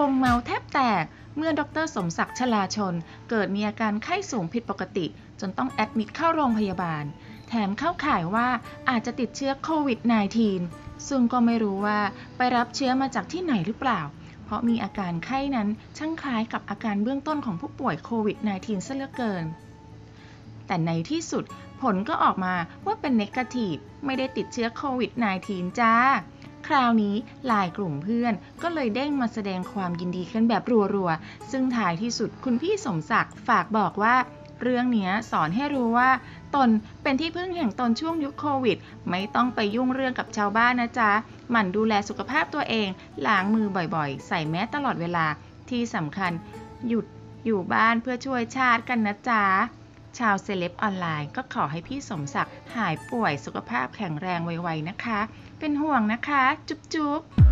วงเมาแทบแตก เมื่อดรสมศักดิ์ชลาชน เกิดมีอาการไข้สูงผิดปกติ จนต้องแอดมิดเข้าโรงพยาบาล แถมเข้าข่ายว่าอาจจะติดเชื้อโควิด -19 ซึ่งก็ไม่รู้ว่าไปรับเชื้อมาจากที่ไหนหรือเปล่า เพราะมีอาการไข้นั้นช่างคล้ายกับอาการเบื้องต้นของผู้ป่วยโควิด -19 ซะเหลือเกิน แต่ในที่สุดผลก็ออกมาว่าเป็นเนกาทีฟไม่ได้ติดเชื้อโควิด -19 จ้า คราวนี้หลายกลุ่มเพื่อนก็เลยเด้งมาแสดงความยินดีกันแบบรัวๆ ซึ่งท้ายที่สุดคุณพี่สมศักดิ์ฝากบอกว่า เรื่องเนี้ยสอนให้รู้ว่า ตนเป็นที่พึ่งแห่งตนช่วงยุคโควิด ไม่ต้องไปยุ่งเรื่องกับชาวบ้านนะจ๊ะ หมั่นดูแลสุขภาพตัวเองล้างมือบ่อยๆ ใส่แมสตลอดเวลาที่สำคัญ หยุดอยู่บ้านเพื่อช่วยชาติกันนะจ๊ะ ชาวเซเลบออนไลน์ก็ขอให้พี่สมศักดิ์หายป่วยสุขภาพแข็งแรงไวๆนะคะ เป็นห่วงนะคะ จุ๊บๆ